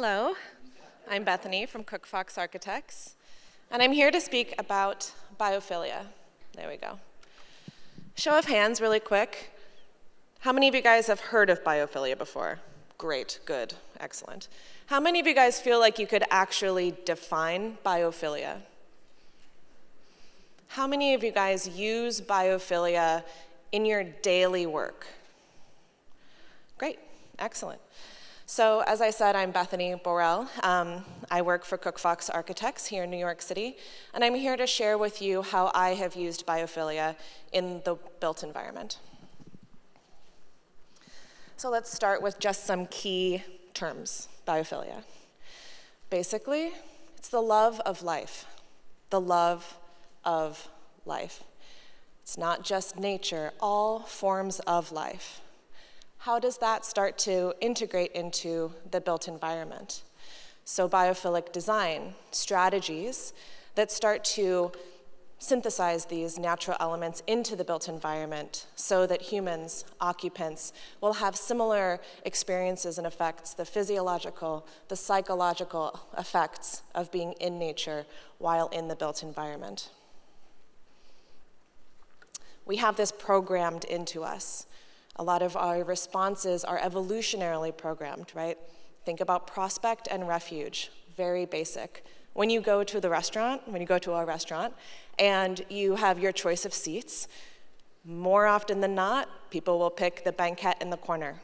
Hello, I'm Bethany from COOKFOX Architects, and I'm here to speak about biophilia. There we go. Show of hands, really quick. How many of you guys have heard of biophilia before? Great, good, excellent. How many of you guys feel like you could actually define biophilia? How many of you guys use biophilia in your daily work? Great, excellent. So as I said, I'm Bethany Borel. Um, I work for COOKFOX Architects here in New York City, and I'm here to share with you how I have used biophilia in the built environment. So let's start with just some key terms, biophilia. Basically, it's the love of life, the love of life. It's not just nature, all forms of life how does that start to integrate into the built environment? So biophilic design, strategies that start to synthesize these natural elements into the built environment so that humans, occupants, will have similar experiences and effects, the physiological, the psychological effects of being in nature while in the built environment. We have this programmed into us. A lot of our responses are evolutionarily programmed, right? Think about prospect and refuge, very basic. When you go to the restaurant, when you go to a restaurant, and you have your choice of seats, more often than not, people will pick the banquette in the corner,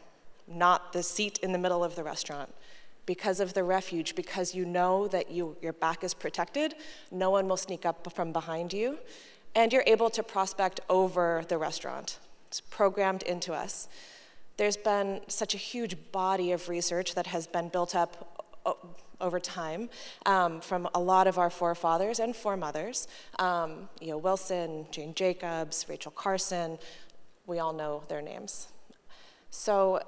not the seat in the middle of the restaurant. Because of the refuge, because you know that you, your back is protected, no one will sneak up from behind you, and you're able to prospect over the restaurant. It's programmed into us. There's been such a huge body of research that has been built up over time um, from a lot of our forefathers and foremothers. Um, you know, Wilson, Jane Jacobs, Rachel Carson, we all know their names. So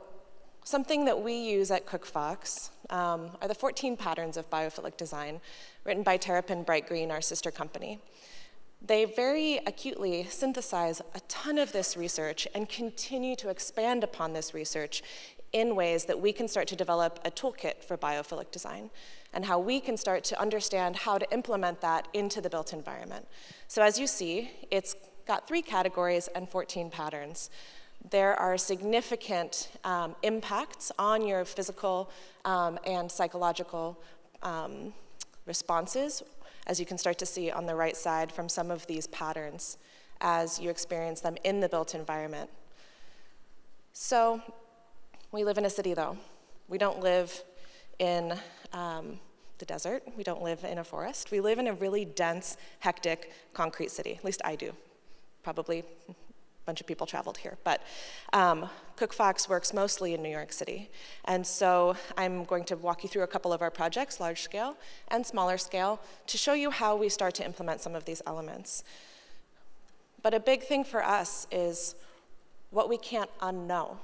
something that we use at COOKFOX um, are the 14 patterns of biophilic design written by Terrapin Bright Green, our sister company. They very acutely synthesize a ton of this research and continue to expand upon this research in ways that we can start to develop a toolkit for biophilic design and how we can start to understand how to implement that into the built environment. So as you see, it's got three categories and 14 patterns. There are significant um, impacts on your physical um, and psychological um, responses as you can start to see on the right side from some of these patterns as you experience them in the built environment. So we live in a city though. We don't live in um, the desert. We don't live in a forest. We live in a really dense, hectic, concrete city. At least I do. Probably bunch of people traveled here. But um, COOKFOX works mostly in New York City. And so I'm going to walk you through a couple of our projects, large scale and smaller scale, to show you how we start to implement some of these elements. But a big thing for us is what we can't unknow.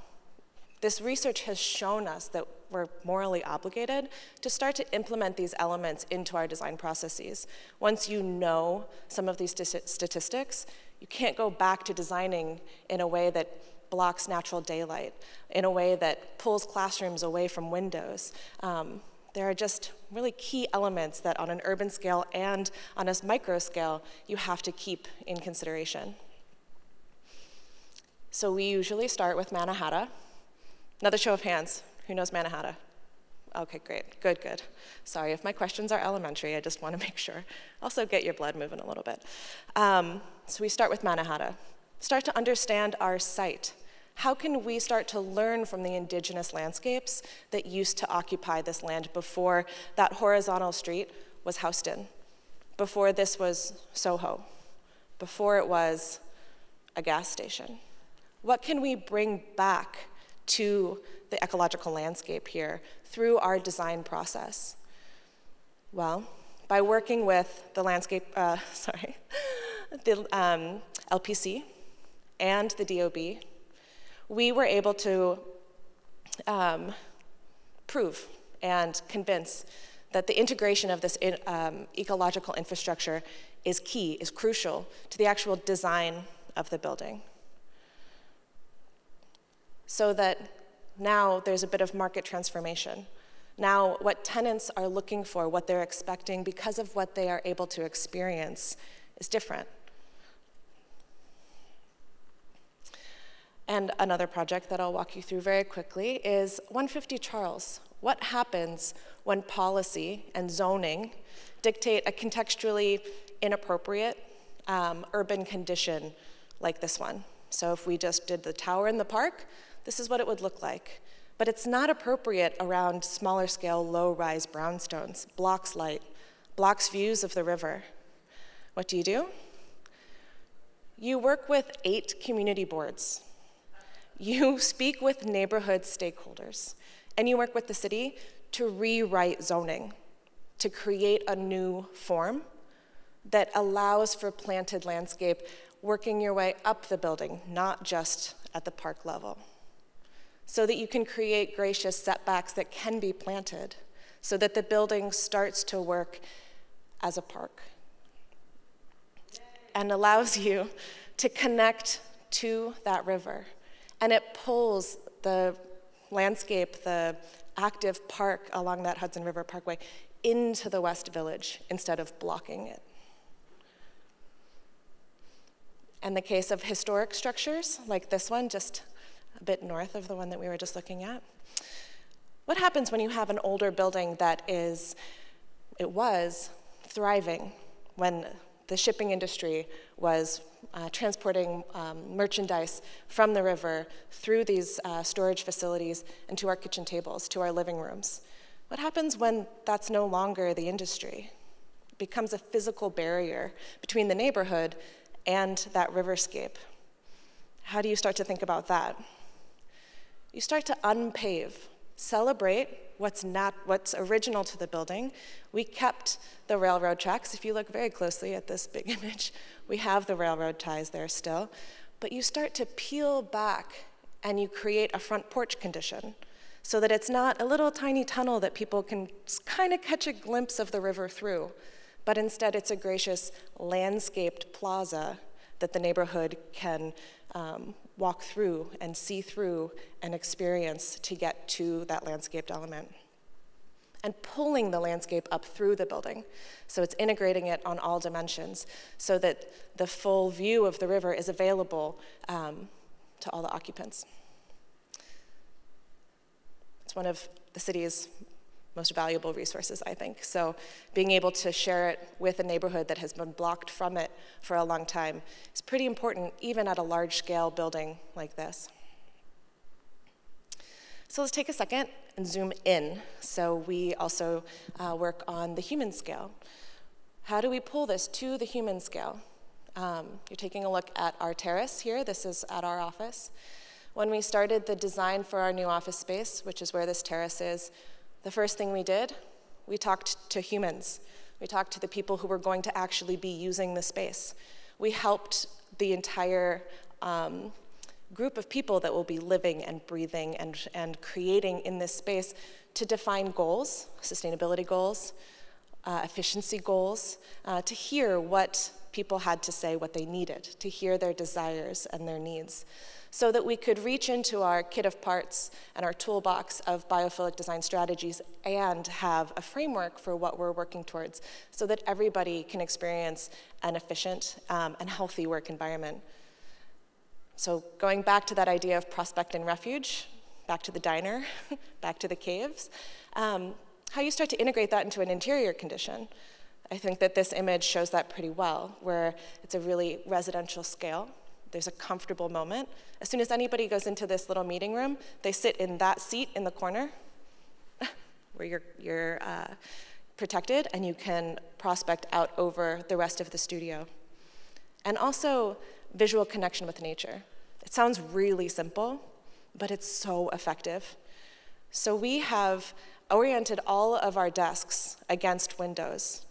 This research has shown us that we're morally obligated to start to implement these elements into our design processes. Once you know some of these statistics, you can't go back to designing in a way that blocks natural daylight, in a way that pulls classrooms away from windows. Um, there are just really key elements that on an urban scale and on a micro scale, you have to keep in consideration. So we usually start with Mannahatta. Another show of hands, who knows Mannahatta? Okay, great, good, good. Sorry if my questions are elementary, I just want to make sure. Also get your blood moving a little bit. Um, so we start with Mannahatta. Start to understand our site. How can we start to learn from the indigenous landscapes that used to occupy this land before that horizontal street was Houston, before this was Soho, before it was a gas station? What can we bring back to the ecological landscape here through our design process? Well, by working with the landscape, uh, sorry, the um, LPC and the DOB, we were able to um, prove and convince that the integration of this in, um, ecological infrastructure is key, is crucial to the actual design of the building. So that now there's a bit of market transformation. Now, what tenants are looking for, what they're expecting because of what they are able to experience is different. And another project that I'll walk you through very quickly is 150 Charles. What happens when policy and zoning dictate a contextually inappropriate um, urban condition like this one? So if we just did the tower in the park, this is what it would look like. But it's not appropriate around smaller scale, low rise brownstones, blocks light, blocks views of the river. What do you do? You work with eight community boards. You speak with neighborhood stakeholders, and you work with the city to rewrite zoning, to create a new form that allows for planted landscape working your way up the building, not just at the park level so that you can create gracious setbacks that can be planted, so that the building starts to work as a park and allows you to connect to that river. And it pulls the landscape, the active park along that Hudson River Parkway into the West Village instead of blocking it. In the case of historic structures like this one, just a bit north of the one that we were just looking at. What happens when you have an older building that is, it was thriving when the shipping industry was uh, transporting um, merchandise from the river through these uh, storage facilities and to our kitchen tables, to our living rooms? What happens when that's no longer the industry? It becomes a physical barrier between the neighborhood and that riverscape. How do you start to think about that? You start to unpave, celebrate what's, not, what's original to the building. We kept the railroad tracks. If you look very closely at this big image, we have the railroad ties there still. But you start to peel back and you create a front porch condition so that it's not a little tiny tunnel that people can kind of catch a glimpse of the river through, but instead it's a gracious landscaped plaza that the neighborhood can um, walk through and see through and experience to get to that landscaped element. And pulling the landscape up through the building. So it's integrating it on all dimensions so that the full view of the river is available um, to all the occupants. It's one of the city's most valuable resources, I think. So being able to share it with a neighborhood that has been blocked from it for a long time is pretty important, even at a large scale building like this. So let's take a second and zoom in. So we also uh, work on the human scale. How do we pull this to the human scale? Um, you're taking a look at our terrace here. This is at our office. When we started the design for our new office space, which is where this terrace is, the first thing we did, we talked to humans. We talked to the people who were going to actually be using the space. We helped the entire um, group of people that will be living and breathing and, and creating in this space to define goals, sustainability goals, uh, efficiency goals, uh, to hear what people had to say, what they needed, to hear their desires and their needs so that we could reach into our kit of parts and our toolbox of biophilic design strategies and have a framework for what we're working towards so that everybody can experience an efficient um, and healthy work environment. So going back to that idea of prospect and refuge, back to the diner, back to the caves, um, how you start to integrate that into an interior condition. I think that this image shows that pretty well, where it's a really residential scale. There's a comfortable moment. As soon as anybody goes into this little meeting room, they sit in that seat in the corner where you're, you're uh, protected and you can prospect out over the rest of the studio. And also visual connection with nature. It sounds really simple, but it's so effective. So we have oriented all of our desks against windows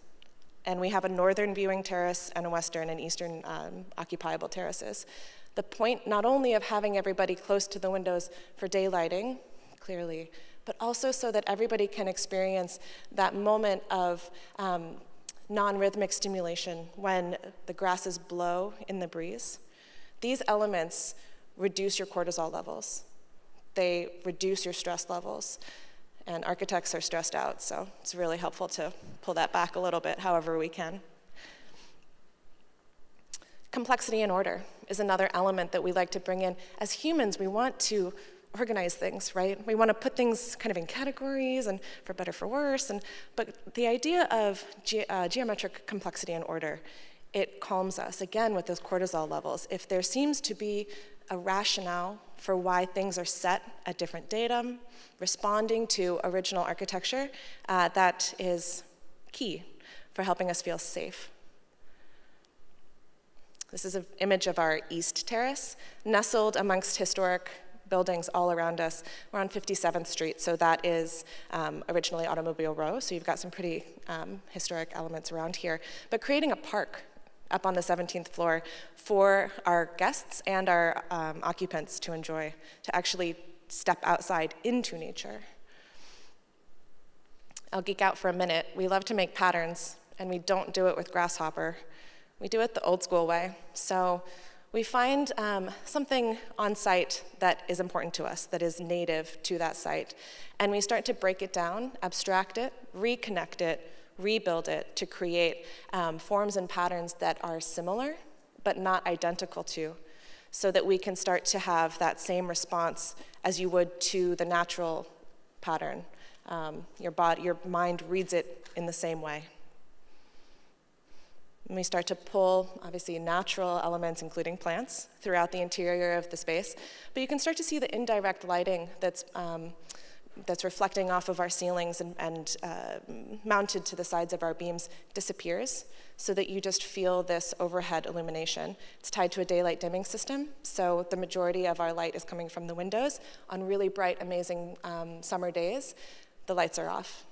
and we have a northern viewing terrace and a western and eastern um, occupiable terraces. The point not only of having everybody close to the windows for daylighting, clearly, but also so that everybody can experience that moment of um, non-rhythmic stimulation when the grasses blow in the breeze. These elements reduce your cortisol levels. They reduce your stress levels. And architects are stressed out, so it's really helpful to pull that back a little bit however we can. Complexity and order is another element that we like to bring in. As humans, we want to organize things, right? We want to put things kind of in categories and for better, for worse. And, but the idea of ge uh, geometric complexity and order, it calms us, again, with those cortisol levels. If there seems to be a rationale for why things are set at different datum, responding to original architecture, uh, that is key for helping us feel safe. This is an image of our East Terrace, nestled amongst historic buildings all around us. We're on 57th Street, so that is um, originally Automobile Row, so you've got some pretty um, historic elements around here. But creating a park up on the 17th floor for our guests and our um, occupants to enjoy, to actually step outside into nature. I'll geek out for a minute. We love to make patterns, and we don't do it with Grasshopper. We do it the old school way. So we find um, something on site that is important to us, that is native to that site, and we start to break it down, abstract it, reconnect it, rebuild it to create um, forms and patterns that are similar but not identical to, so that we can start to have that same response as you would to the natural pattern. Um, your, body, your mind reads it in the same way. And we start to pull, obviously, natural elements, including plants, throughout the interior of the space. But you can start to see the indirect lighting that's, um, that's reflecting off of our ceilings and, and uh, mounted to the sides of our beams disappears so that you just feel this overhead illumination. It's tied to a daylight dimming system, so the majority of our light is coming from the windows. On really bright, amazing um, summer days, the lights are off.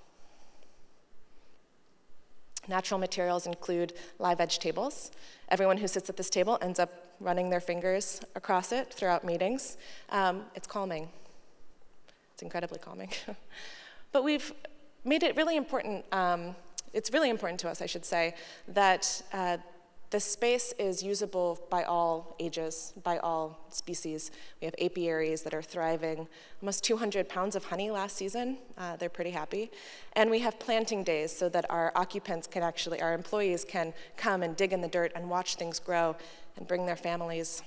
Natural materials include live edge tables. Everyone who sits at this table ends up running their fingers across it throughout meetings. Um, it's calming. It's incredibly calming. but we've made it really important, um, it's really important to us, I should say, that uh, the space is usable by all ages, by all species. We have apiaries that are thriving. Almost 200 pounds of honey last season. Uh, they're pretty happy. And we have planting days so that our occupants can actually, our employees can come and dig in the dirt and watch things grow and bring their families.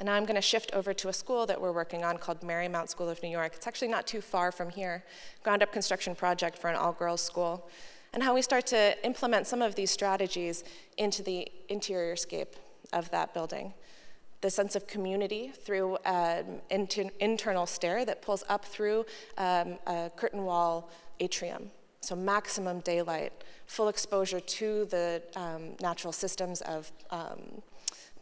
And now I'm going to shift over to a school that we're working on called Marymount School of New York. It's actually not too far from here. Ground up construction project for an all girls school and how we start to implement some of these strategies into the interior scape of that building. The sense of community through an inter internal stair that pulls up through um, a curtain wall atrium. So maximum daylight, full exposure to the um, natural systems of um,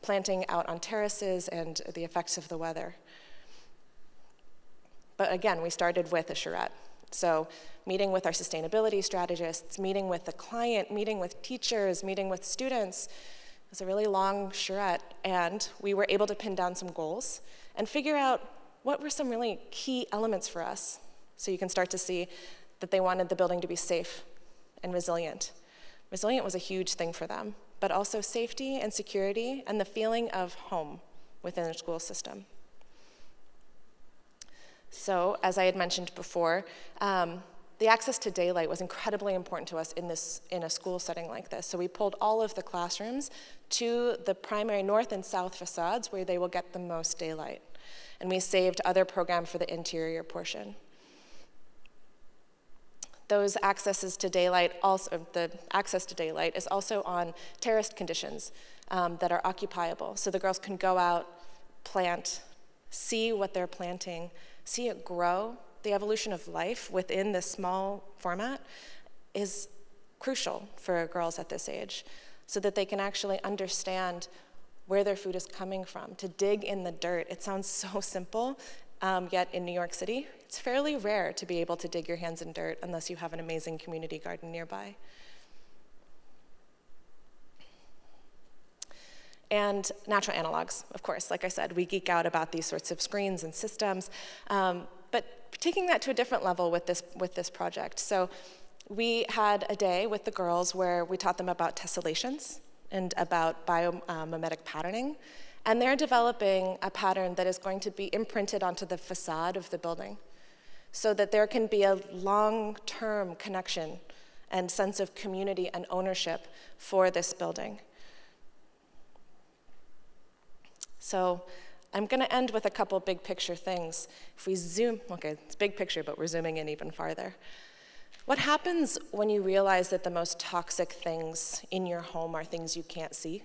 planting out on terraces and the effects of the weather. But again, we started with a charrette. So meeting with our sustainability strategists, meeting with the client, meeting with teachers, meeting with students. It was a really long charrette, and we were able to pin down some goals and figure out what were some really key elements for us. So you can start to see that they wanted the building to be safe and resilient. Resilient was a huge thing for them, but also safety and security and the feeling of home within the school system. So, as I had mentioned before, um, the access to daylight was incredibly important to us in, this, in a school setting like this. So we pulled all of the classrooms to the primary north and south facades where they will get the most daylight. And we saved other program for the interior portion. Those accesses to daylight, also the access to daylight is also on terraced conditions um, that are occupiable. So the girls can go out, plant, see what they're planting, see it grow, the evolution of life within this small format is crucial for girls at this age so that they can actually understand where their food is coming from, to dig in the dirt. It sounds so simple, um, yet in New York City, it's fairly rare to be able to dig your hands in dirt unless you have an amazing community garden nearby. And natural analogs, of course. Like I said, we geek out about these sorts of screens and systems. Um, but taking that to a different level with this, with this project. So we had a day with the girls where we taught them about tessellations and about biomimetic patterning. And they're developing a pattern that is going to be imprinted onto the facade of the building. so that there can be a long-term connection and sense of community and ownership for this building. So I'm going to end with a couple big picture things. If we zoom, okay, it's big picture, but we're zooming in even farther. What happens when you realize that the most toxic things in your home are things you can't see?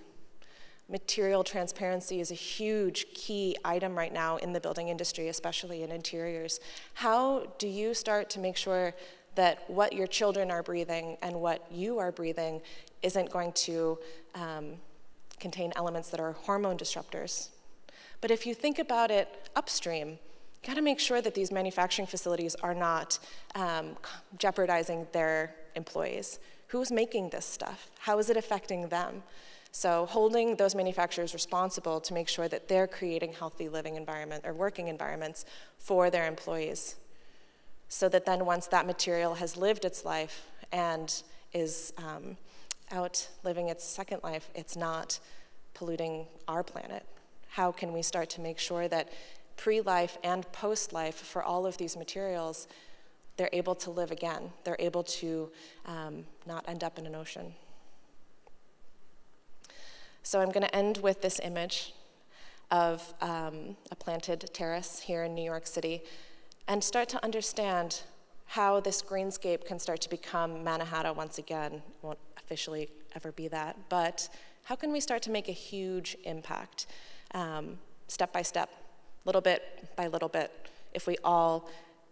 Material transparency is a huge key item right now in the building industry, especially in interiors. How do you start to make sure that what your children are breathing and what you are breathing isn't going to um, contain elements that are hormone disruptors? But if you think about it upstream, you got to make sure that these manufacturing facilities are not um, jeopardizing their employees. Who's making this stuff? How is it affecting them? So holding those manufacturers responsible to make sure that they're creating healthy living environment or working environments for their employees. So that then once that material has lived its life and is um, out living its second life, it's not polluting our planet. How can we start to make sure that pre-life and post-life for all of these materials, they're able to live again. They're able to um, not end up in an ocean. So I'm going to end with this image of um, a planted terrace here in New York City and start to understand how this greenscape can start to become Mannahatta once again. Won't officially ever be that, but how can we start to make a huge impact um, step by step, little bit by little bit? If we all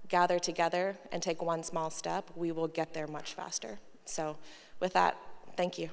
gather together and take one small step, we will get there much faster. So with that, thank you.